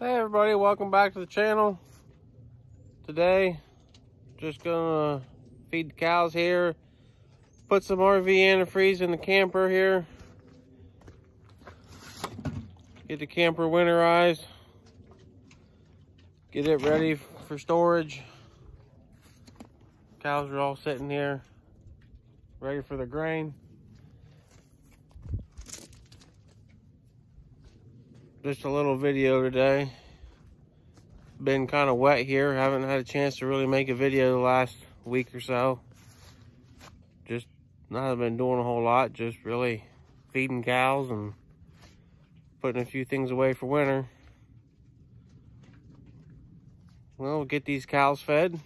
Hey everybody, welcome back to the channel. Today, just gonna feed the cows here, put some RV antifreeze in the camper here, get the camper winterized, get it ready for storage. Cows are all sitting here, ready for the grain. Just a little video today. Been kind of wet here. Haven't had a chance to really make a video the last week or so. Just not been doing a whole lot. Just really feeding cows and putting a few things away for winter. Well, we'll get these cows fed.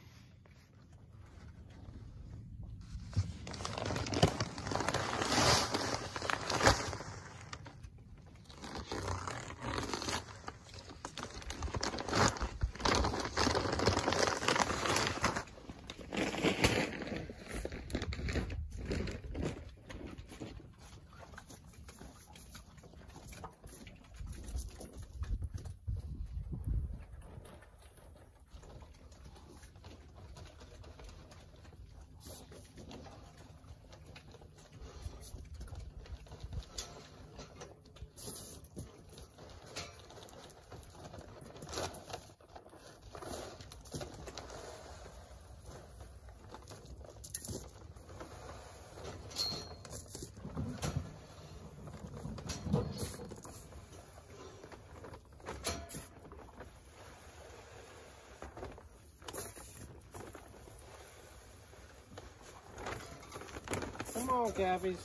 On, Cabbies.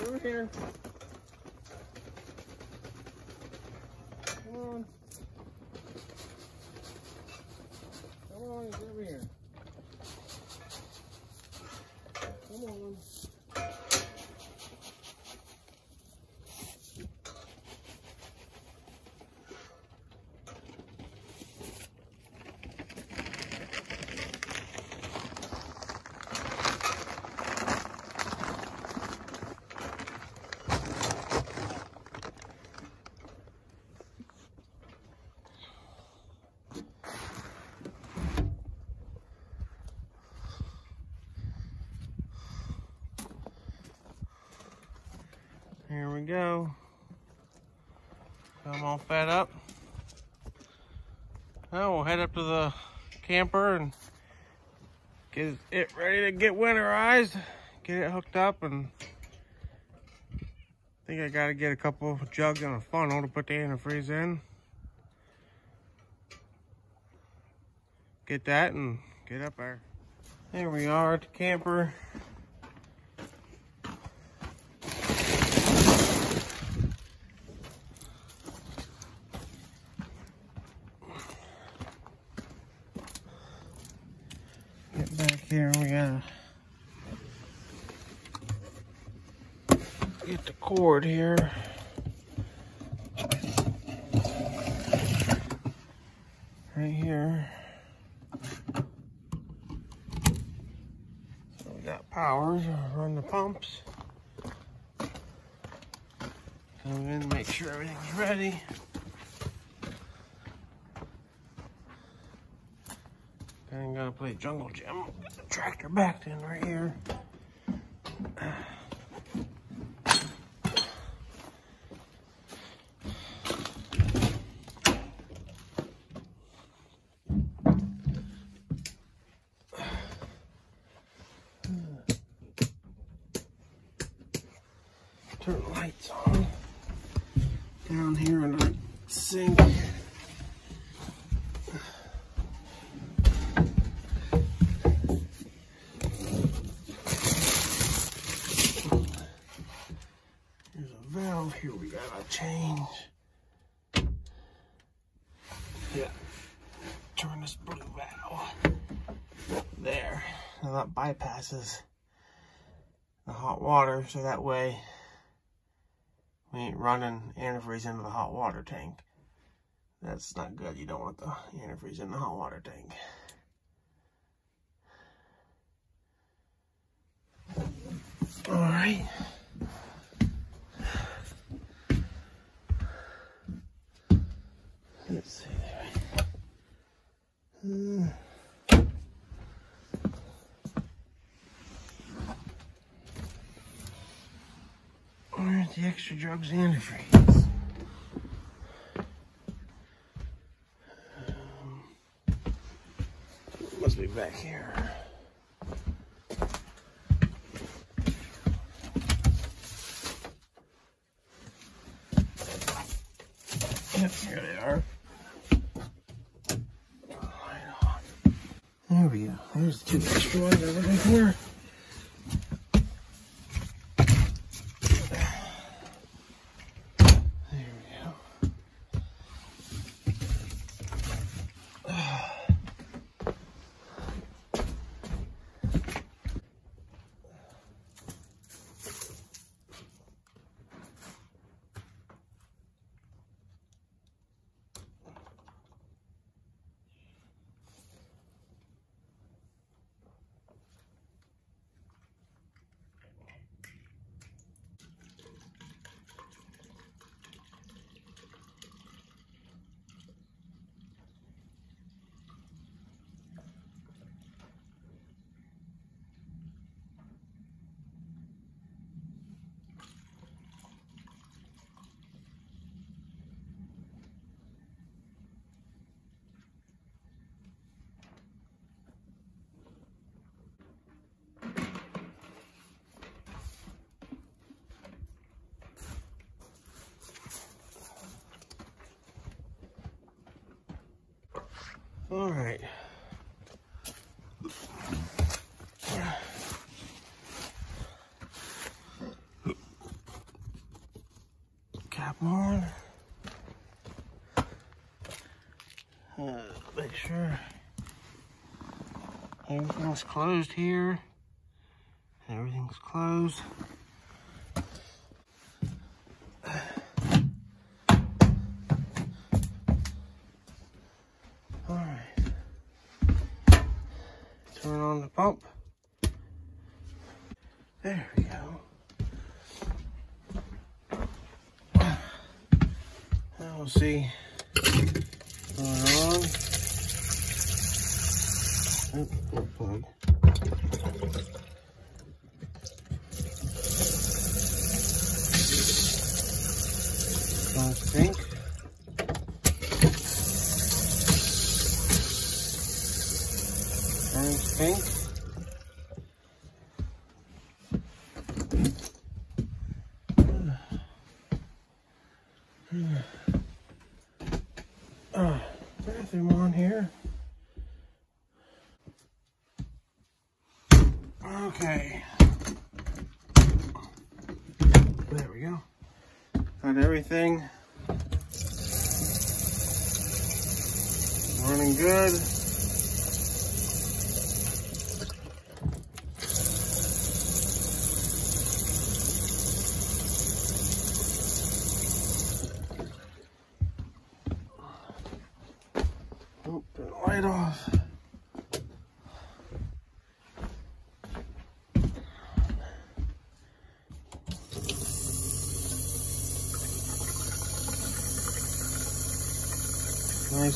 Over here. Come on. Come on, get over here. Come on. Here go. I'm all fed up. Now we'll head up to the camper and get it ready to get winterized. Get it hooked up and I think I gotta get a couple jugs and a funnel to put the antifreeze in. Get that and get up there. There we are at the camper. Back here, we gotta get the cord here. Right here. So we got power to run the pumps. Come in, make sure everything's ready. And gonna play jungle gym. Get the tractor backed in right here. Turn the lights on. Down here in the sink. There's a valve here we gotta change. Yeah. Turn this blue valve. There. Now that bypasses the hot water so that way we ain't running antifreeze into the hot water tank. That's not good. You don't want the antifreeze in the hot water tank. All right. Let's see there. Uh, where's the extra drugs and antifreeze? Um, must be back here. Yep, here they are. There we go. There's the two extra ones I looking for. All right. Cap on. Uh, make sure everything's closed here. Everything's closed. On the pump. There we go. Now we'll see what's going on. Oh, no plug. Turns pink. Turns pink. Uh, bathroom on here. Okay. There we go. Got everything running good. Oh, light off.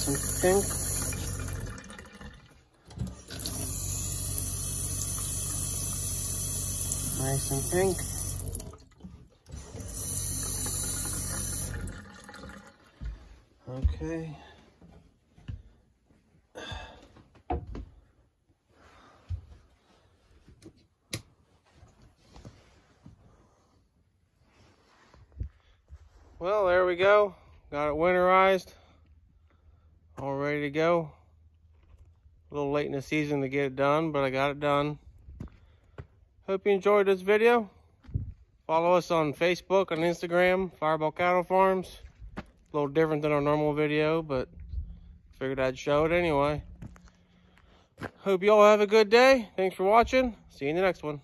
And pink. Nice and pink. Okay. Well, there we go. Got it winterized. All ready to go. A little late in the season to get it done, but I got it done. Hope you enjoyed this video. Follow us on Facebook and Instagram, Fierbaugh Cattle Farms. A little different than our normal video, but figured I'd show it anyway. Hope you all have a good day. Thanks for watching. See you in the next one.